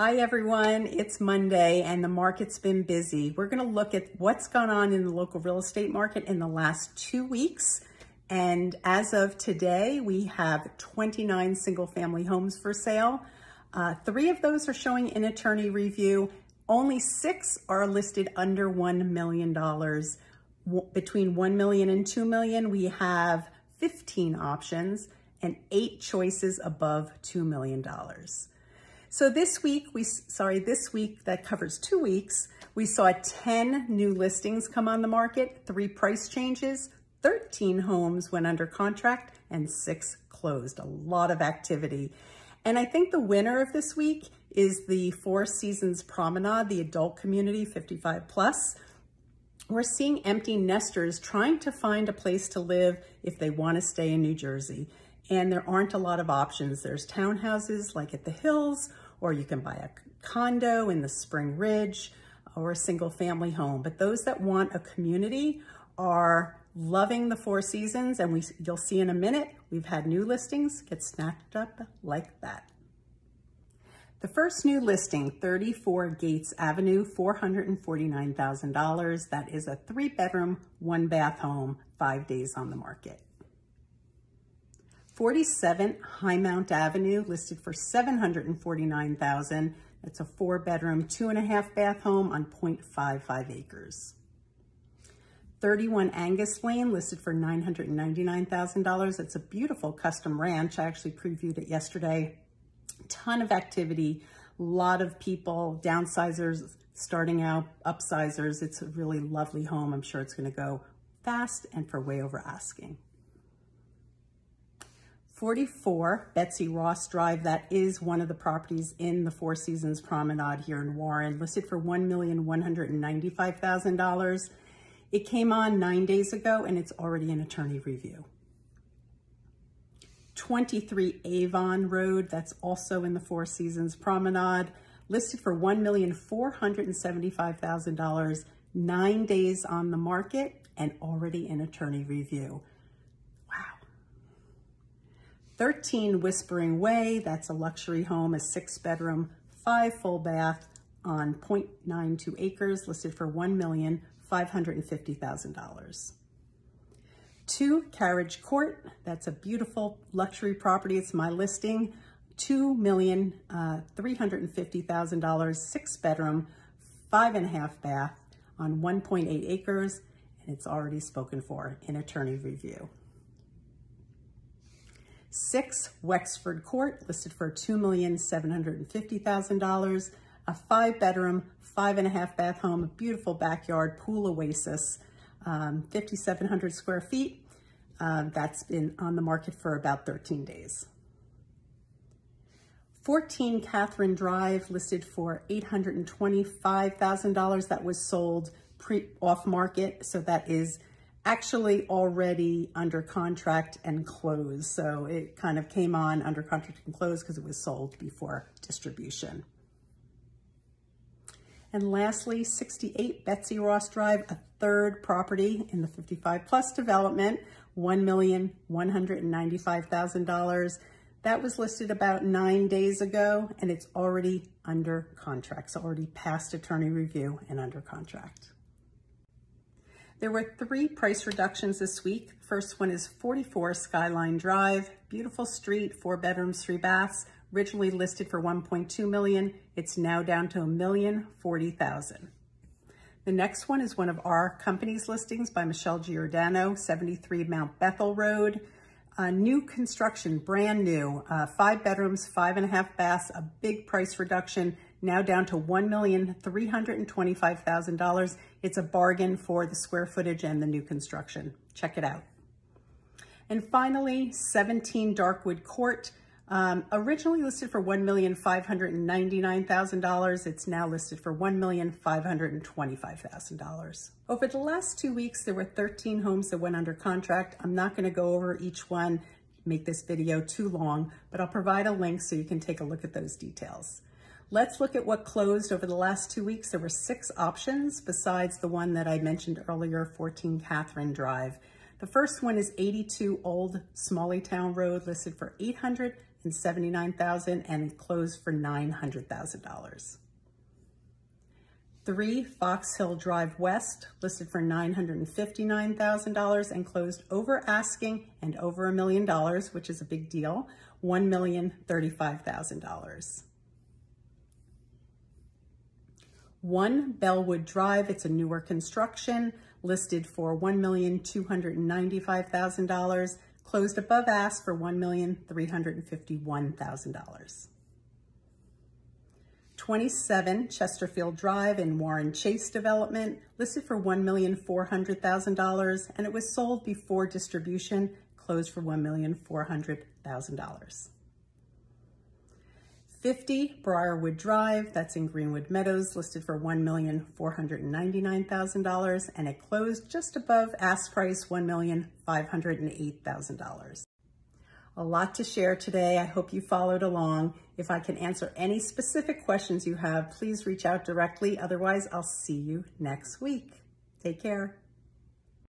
Hi everyone, it's Monday and the market's been busy. We're gonna look at what's gone on in the local real estate market in the last two weeks. And as of today, we have 29 single family homes for sale. Uh, three of those are showing in attorney review. Only six are listed under $1 million. Between 1 million and 2 million, we have 15 options and eight choices above $2 million. So this week, we sorry, this week that covers two weeks, we saw 10 new listings come on the market, three price changes, 13 homes went under contract, and six closed. A lot of activity. And I think the winner of this week is the Four Seasons Promenade, the adult community 55 plus. We're seeing empty nesters trying to find a place to live if they want to stay in New Jersey and there aren't a lot of options. There's townhouses like at the Hills, or you can buy a condo in the Spring Ridge, or a single family home. But those that want a community are loving the Four Seasons, and we, you'll see in a minute, we've had new listings get snapped up like that. The first new listing, 34 Gates Avenue, $449,000. That is a three bedroom, one bath home, five days on the market. 47 Highmount Avenue listed for 749,000. It's a four bedroom, two and a half bath home on 0.55 acres. 31 Angus Lane listed for $999,000. It's a beautiful custom ranch. I actually previewed it yesterday. Ton of activity, a lot of people, downsizers, starting out, upsizers. It's a really lovely home. I'm sure it's gonna go fast and for way over asking. 44 Betsy Ross Drive. That is one of the properties in the Four Seasons Promenade here in Warren, listed for $1,195,000. It came on nine days ago and it's already in attorney review. 23 Avon Road, that's also in the Four Seasons Promenade, listed for $1,475,000, nine days on the market and already in attorney review. 13 Whispering Way, that's a luxury home, a six bedroom, five full bath on 0.92 acres, listed for $1,550,000. Two Carriage Court, that's a beautiful luxury property. It's my listing, $2,350,000, uh, six bedroom, five and a half bath on 1.8 acres, and it's already spoken for in attorney review. Six Wexford Court, listed for $2,750,000. A five bedroom, five and a half bath home, beautiful backyard, pool oasis, um, 5,700 square feet. Um, that's been on the market for about 13 days. 14 Catherine Drive listed for $825,000. That was sold pre off market. So that is actually already under contract and closed. So it kind of came on under contract and closed because it was sold before distribution. And lastly, 68 Betsy Ross Drive, a third property in the 55 plus development, $1,195,000. That was listed about nine days ago and it's already under contract. So already past attorney review and under contract. There were three price reductions this week. First one is 44 Skyline Drive, beautiful street, four bedrooms, three baths, originally listed for 1.2 million. It's now down to a million forty thousand. The next one is one of our company's listings by Michelle Giordano, 73 Mount Bethel Road. A new construction, brand new, uh, five bedrooms, five and a half baths, a big price reduction, now down to $1,325,000. It's a bargain for the square footage and the new construction. Check it out. And finally, 17 Darkwood Court, um, originally listed for $1,599,000. It's now listed for $1,525,000. Over the last two weeks, there were 13 homes that went under contract. I'm not gonna go over each one, make this video too long, but I'll provide a link so you can take a look at those details. Let's look at what closed over the last two weeks. There were six options besides the one that I mentioned earlier, 14 Catherine Drive. The first one is 82 Old Smalley Town Road, listed for $875,000. $1,079,000 and closed for $900,000. Three Fox Hill Drive West listed for $959,000 and closed over asking and over a million dollars, which is a big deal, $1,035,000. One Bellwood Drive, it's a newer construction, listed for $1,295,000, closed above ask for $1,351,000. 27 Chesterfield Drive in Warren Chase Development, listed for $1,400,000, and it was sold before distribution, closed for $1,400,000. 50 Briarwood Drive, that's in Greenwood Meadows, listed for $1,499,000, and it closed just above ask price, $1,508,000. A lot to share today. I hope you followed along. If I can answer any specific questions you have, please reach out directly. Otherwise, I'll see you next week. Take care.